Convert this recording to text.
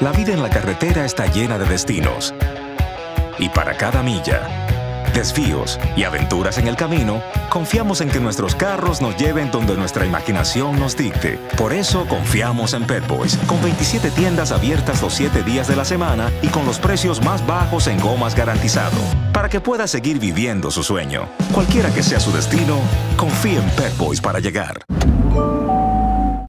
La vida en la carretera está llena de destinos. Y para cada milla, desvíos y aventuras en el camino, confiamos en que nuestros carros nos lleven donde nuestra imaginación nos dicte. Por eso confiamos en Pet Boys, con 27 tiendas abiertas los 7 días de la semana y con los precios más bajos en gomas garantizado, para que pueda seguir viviendo su sueño. Cualquiera que sea su destino, confíe en Pet Boys para llegar.